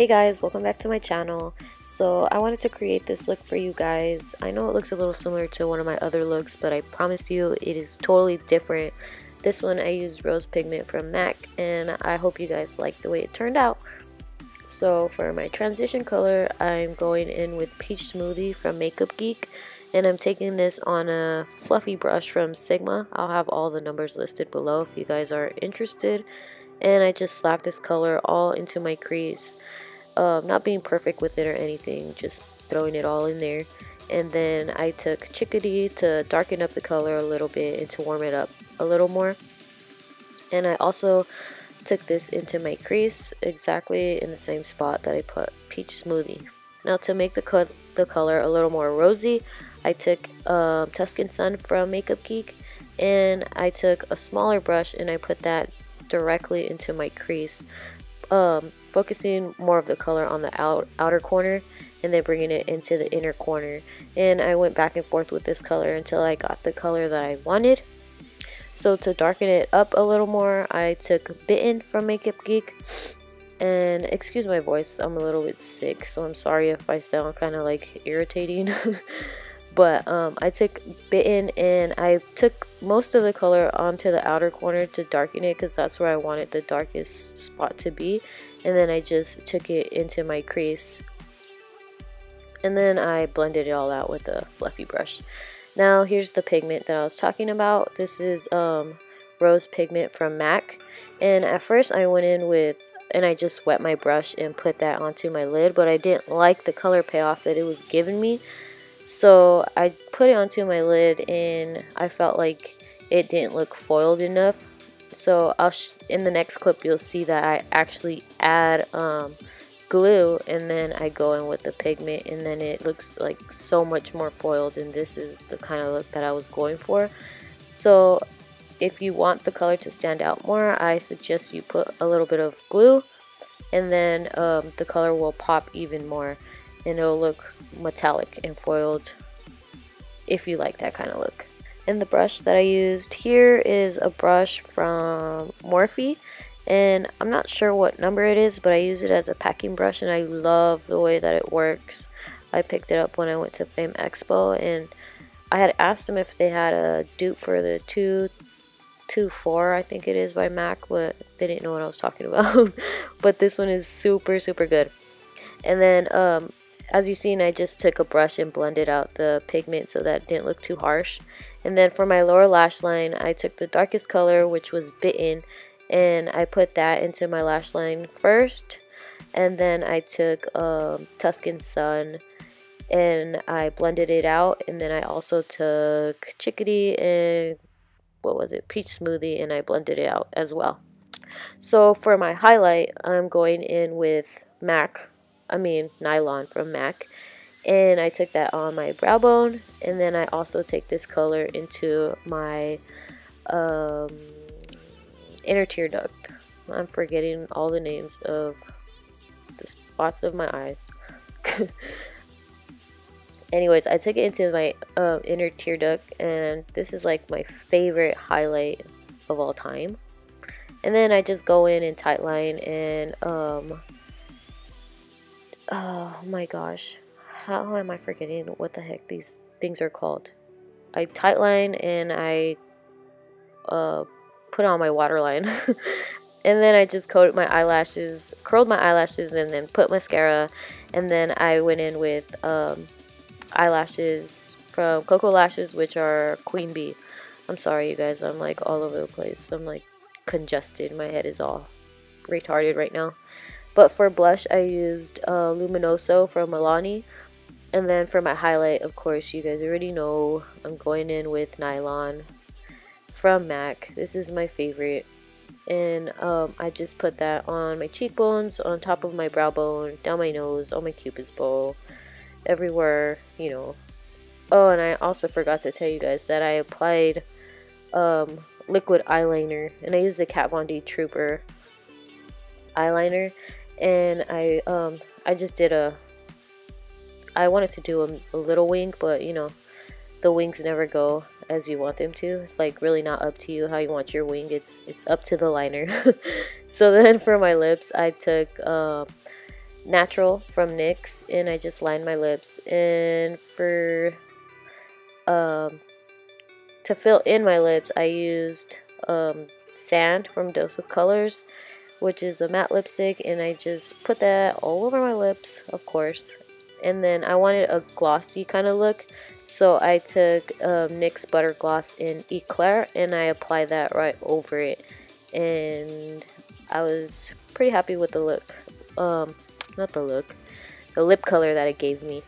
Hey guys, welcome back to my channel. So I wanted to create this look for you guys. I know it looks a little similar to one of my other looks, but I promise you it is totally different. This one I used rose pigment from MAC and I hope you guys like the way it turned out. So for my transition color, I'm going in with Peach Smoothie from Makeup Geek and I'm taking this on a fluffy brush from Sigma. I'll have all the numbers listed below if you guys are interested and I just slapped this color all into my crease um, not being perfect with it or anything just throwing it all in there. And then I took Chickadee to darken up the color a little bit and to warm it up a little more. And I also took this into my crease exactly in the same spot that I put Peach Smoothie. Now to make the, co the color a little more rosy I took um, Tuscan Sun from Makeup Geek and I took a smaller brush and I put that directly into my crease, um, focusing more of the color on the out, outer corner and then bringing it into the inner corner. And I went back and forth with this color until I got the color that I wanted. So to darken it up a little more, I took Bitten from Makeup Geek. And excuse my voice, I'm a little bit sick, so I'm sorry if I sound kind of like irritating. but um, I took Bitten and I took most of the color onto the outer corner to darken it because that's where I wanted the darkest spot to be and then I just took it into my crease and then I blended it all out with a fluffy brush. Now here's the pigment that I was talking about. This is um, rose pigment from MAC and at first I went in with and I just wet my brush and put that onto my lid but I didn't like the color payoff that it was giving me so I put it onto my lid and I felt like it didn't look foiled enough. So I'll in the next clip you'll see that I actually add um, glue and then I go in with the pigment and then it looks like so much more foiled and this is the kind of look that I was going for. So if you want the color to stand out more, I suggest you put a little bit of glue and then um, the color will pop even more and it'll look metallic and foiled if you like that kind of look. And the brush that I used here is a brush from Morphe and I'm not sure what number it is but I use it as a packing brush and I love the way that it works. I picked it up when I went to Fame Expo and I had asked them if they had a dupe for the 224 I think it is by MAC but they didn't know what I was talking about but this one is super super good and then um, as you seen, I just took a brush and blended out the pigment so that didn't look too harsh. And then for my lower lash line, I took the darkest color, which was Bitten, and I put that into my lash line first. And then I took um, Tuscan Sun and I blended it out. And then I also took Chickadee and what was it, Peach Smoothie, and I blended it out as well. So for my highlight, I'm going in with MAC I mean nylon from MAC and I took that on my brow bone and then I also take this color into my um, inner tear duct. I'm forgetting all the names of the spots of my eyes. Anyways, I took it into my uh, inner tear duct and this is like my favorite highlight of all time. And then I just go in and tightline and um, oh my gosh. How am I forgetting what the heck these things are called? I tightline and I uh, put on my waterline and then I just coated my eyelashes curled my eyelashes and then put mascara. And then I went in with um, eyelashes from Koko Lashes which are Queen B. I'm sorry you guys. I'm like all over the place. I'm like congested. My head is all retarded right now but for blush, I used uh, Luminoso from Milani. And then for my highlight, of course, you guys already know, I'm going in with Nylon from MAC. This is my favorite. And um, I just put that on my cheekbones, on top of my brow bone, down my nose, on my cupid's bow, everywhere, you know. Oh, and I also forgot to tell you guys that I applied um, liquid eyeliner. And I used the Kat Von D Trooper eyeliner and I um I just did a I wanted to do a, a, little wing but you know the wings never go as you want them to. It's like really not up to you how you want your wing. It's it's up to the liner. So then for my lips I took um natural from NYX and I just lined my lips. And for um, to fill in my lips I used um, sand from Dose of Colors which is a matte lipstick and I just put that all over my lips of course. And then I wanted a glossy kind of look so I took um, NYX Butter Gloss in Eclair and I applied that right over it. And I was pretty happy with the look um, not the look the lip color that it gave me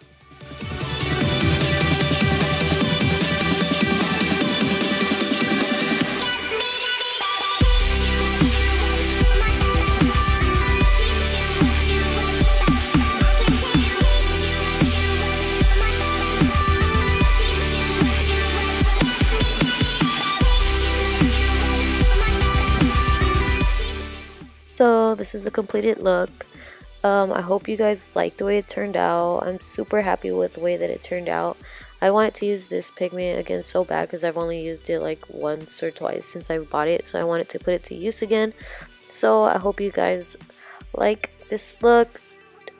So this is the completed look. Um, I hope you guys like the way it turned out. I'm super happy with the way that it turned out. I wanted to use this pigment again so bad because I've only used it like once or twice since I bought it. So I wanted to put it to use again. So I hope you guys like this look.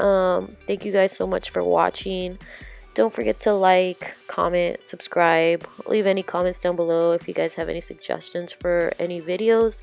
Um, thank you guys so much for watching. Don't forget to like, comment, subscribe, leave any comments down below if you guys have any suggestions for any videos